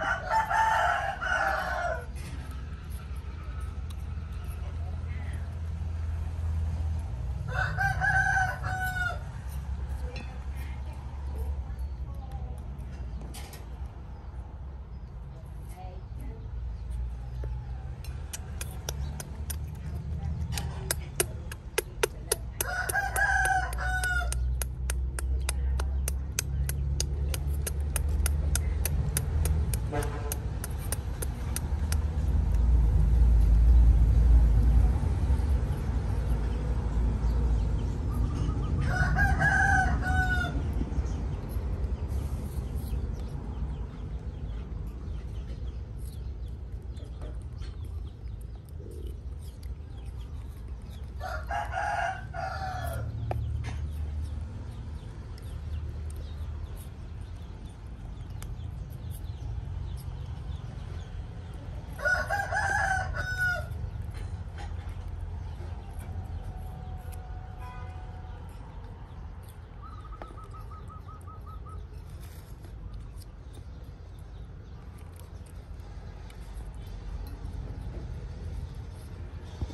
Ha ha!